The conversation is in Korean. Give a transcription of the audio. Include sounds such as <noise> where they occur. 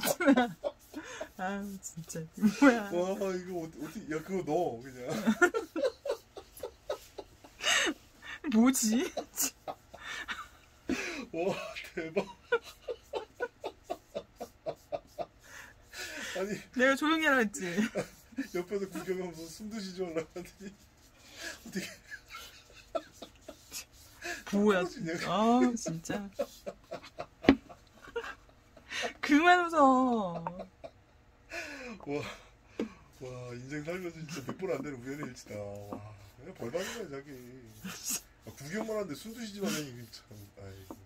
<laughs> 아유 진짜. 뭐야. 와 이거 어떻게 야 그거 넣어 그냥. <laughs> 뭐지? 와 대박. 아니 내가 조용히 하라 했지. 옆에서 구경하면서 숨도 쉬지 말라 하더니 어떻게 뭐야. 아 진짜 그만 웃어. 와, 와 인생 살면서 진짜 몇 번 안 되는 우연의 일치다. 와, 벌 받는 거야 자기. 아, 구경만 하는데 순두시집 하다니 참. 아이고.